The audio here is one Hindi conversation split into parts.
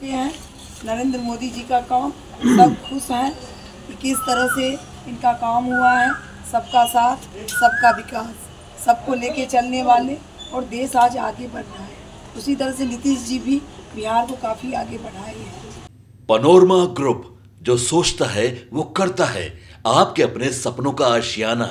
चुके हैं। नरेंद्र मोदी जी का काम सब खुश हैं कि किस तरह से इनका काम हुआ है सबका साथ सबका विकास सबको लेके चलने वाले और देश आज आगे बढ़ रहा है। उसी तरह से नीतीश जी भी बिहार को काफ़ी आगे बढ़ाए हैं। पनोरमा ग्रुप जो सोचता है वो करता है। आपके अपने सपनों का आशियाना।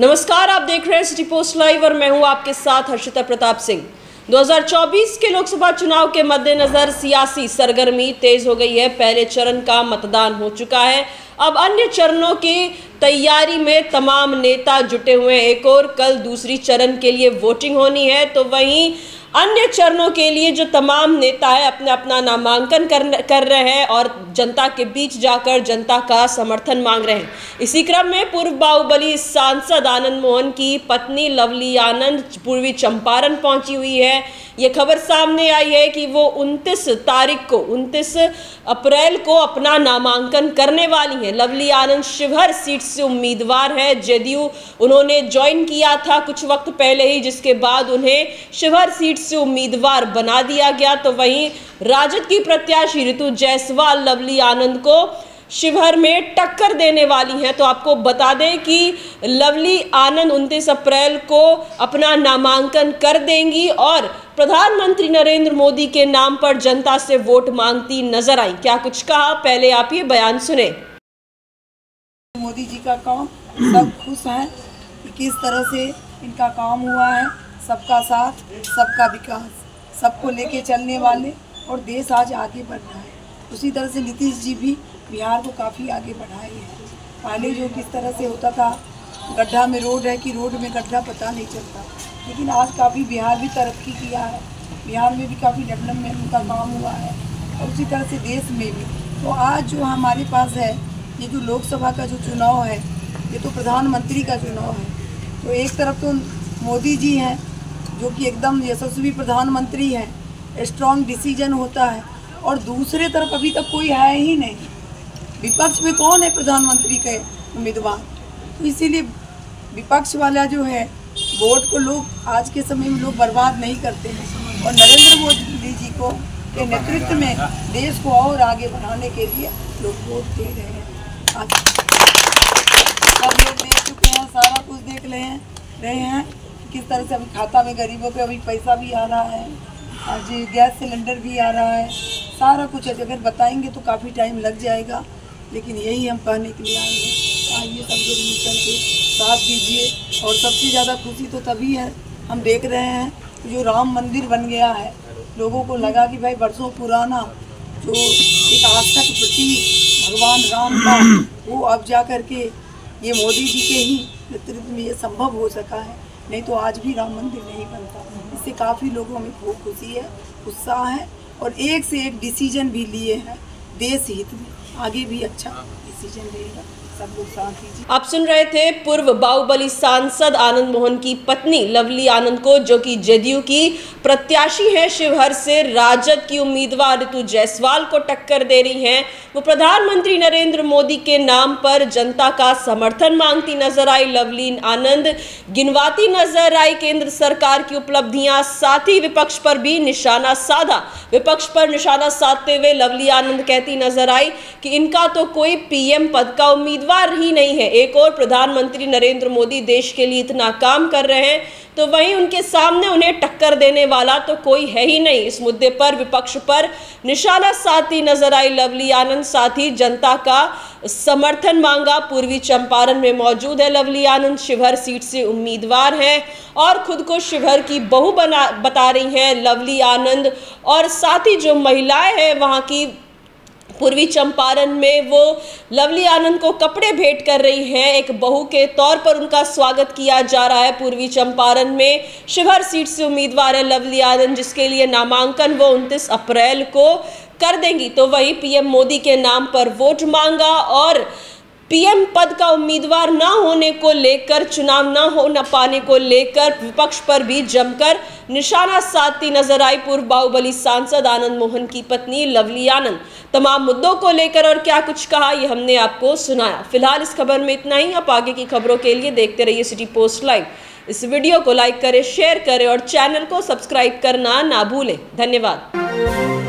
नमस्कार आप देख रहे हैं सिटी पोस्ट लाइव और मैं हूँ आपके साथ हर्षिता प्रताप सिंह। 2024 के लोकसभा चुनाव के मद्देनजर सियासी सरगर्मी तेज हो गई है। पहले चरण का मतदान हो चुका है। अब अन्य चरणों की तैयारी में तमाम नेता जुटे हुए हैं। एक और, कल दूसरी चरण के लिए वोटिंग होनी है तो वहीं अन्य चरणों के लिए जो तमाम नेता है, अपना अपना नामांकन कर कर रहे हैं और जनता के बीच जाकर जनता का समर्थन मांग रहे हैं। इसी क्रम में पूर्व बाहुबली सांसद आनंद मोहन की पत्नी लवली आनंद पूर्वी चंपारण पहुँची हुई है। ये खबर सामने आई है कि वो 29 तारीख को 29 अप्रैल को अपना नामांकन करने वाली हैं। लवली आनंद शिवहर सीट से उम्मीदवार है। जदयू उन्होंने ज्वाइन किया था कुछ वक्त पहले ही, जिसके बाद उन्हें शिवहर सीट से उम्मीदवार बना दिया गया। तो वहीं राजद की प्रत्याशी ऋतु जायसवाल लवली आनंद को शिवहर में टक्कर देने वाली हैं। तो आपको बता दें कि लवली आनंद उनतीस अप्रैल को अपना नामांकन कर देंगी और प्रधानमंत्री नरेंद्र मोदी के नाम पर जनता से वोट मांगती नज़र आई। क्या कुछ कहा? पहले आप ये बयान सुने। मोदी जी का काम सब खुश हैं किस तरह से इनका काम हुआ है, सबका साथ, सबका विकास, सबको लेके चलने वाले और देश आज आगे बढ़ रहा है। उसी तरह से नीतीश जी भी बिहार को काफ़ी आगे बढ़ाए हैं। पहले जो किस तरह से होता था, गड्ढा में रोड है कि रोड में गड्ढा पता नहीं चलता। लेकिन आज काफ़ी बिहार भी तरक्की किया है। बिहार में भी काफ़ी डेवलपमेंट उनका काम हुआ है और उसी तरह से देश में भी। तो आज जो हमारे पास है, ये जो लोकसभा का जो चुनाव है, ये तो प्रधानमंत्री का चुनाव है। तो एक तरफ़ तो मोदी जी हैं, जो कि एकदम यशस्वी प्रधानमंत्री हैं स्ट्रॉन्ग डिसीज़न होता है और दूसरे तरफ़ अभी तक कोई है ही नहीं। विपक्ष में कौन है प्रधानमंत्री के उम्मीदवार? तो इसीलिए विपक्ष वाला जो है, वोट को लोग आज के समय में लोग बर्बाद नहीं करते हैं। और नरेंद्र मोदी जी को के नेतृत्व में देश को और आगे बढ़ाने के लिए लोग वोट दे रहे हैं। सब लोग देख चुके हैं, सारा कुछ देख रहे हैं रहे हैं किस तरह से अभी खाता में गरीबों पे अभी पैसा भी आ रहा है, आज गैस सिलेंडर भी आ रहा है, सारा कुछ अगर बताएँगे तो काफ़ी टाइम लग जाएगा। लेकिन यही हम कहने के लिए आए हैं आइए सब लोग मिलकर के साथ दीजिए और सबसे ज़्यादा खुशी तो तभी है, हम देख रहे हैं जो राम मंदिर बन गया है। लोगों को लगा कि भाई बरसों पुराना जो एक आस्था के प्रतीक भगवान राम का वो अब जा कर के ये मोदी जी के ही नेतृत्व में ये संभव हो सका है। नहीं तो आज भी राम मंदिर नहीं बनता। इससे काफ़ी लोगों में खूब खुशी है, उत्साह है और एक से एक डिसीज़न भी लिए हैं देश हित में। आगे भी अच्छा डिसीज़न रहेगा। सब लोग आप सुन रहे थे पूर्व बाहुबली सांसद आनंद मोहन की पत्नी लवली आनंद को, जो कि जदयू की प्रत्याशी है शिवहर से। राजद की उम्मीदवार ऋतु जायसवाल को टक्कर दे रही हैं। वो प्रधानमंत्री नरेंद्र मोदी के नाम पर जनता का समर्थन मांगती नज़र आई। लवली आनंद, गिनवाती नज़र आई। केंद्र सरकार की उपलब्धियाँ, साथ ही विपक्ष पर भी निशाना साधा। विपक्ष पर निशाना साधते हुए लवली आनंद कहती नज़र आई कि इनका तो कोई पीएम पद का उम्मीदवार ही नहीं है। एक और प्रधानमंत्री नरेंद्र मोदी देश के लिए इतना काम कर रहे हैं तो वहीं उनके सामने उन्हें टक्कर देने वाला तो कोई है ही नहीं। इस मुद्दे पर विपक्ष पर निशाना साधी नज़र आई। लवली आनंद साथ, जनता का समर्थन मांगा। पूर्वी चंपारण में मौजूद है लवली आनंद। शिवहर सीट से उम्मीदवार हैं और खुद को शिवहर की बहू बना, बता रही हैं लवली आनंद। और साथ ही जो महिलाएँ हैं, वहाँ की पूर्वी चंपारण में वो लवली आनंद को कपड़े भेंट कर रही हैं। एक बहू के तौर पर उनका स्वागत किया जा रहा है पूर्वी चंपारण में। शिवहर सीट से उम्मीदवार है लवली आनंद, जिसके लिए नामांकन वो 29 अप्रैल को कर देंगी। तो वही पीएम मोदी के नाम पर वोट मांगा और पीएम पद का उम्मीदवार न होने को लेकर, चुनाव न हो न पाने को लेकर विपक्ष पर भी जमकर निशाना साधती नज़र आई पूर्व बाहुबली सांसद आनंद मोहन की पत्नी लवली आनंद। तमाम मुद्दों को लेकर और क्या कुछ कहा, ये हमने आपको सुनाया। फ़िलहाल इस खबर में इतना ही। आप आगे की खबरों के लिए देखते रहिए सिटी पोस्ट लाइव। इस वीडियो को लाइक करें, शेयर करें और चैनल को सब्सक्राइब करना ना भूलें। धन्यवाद।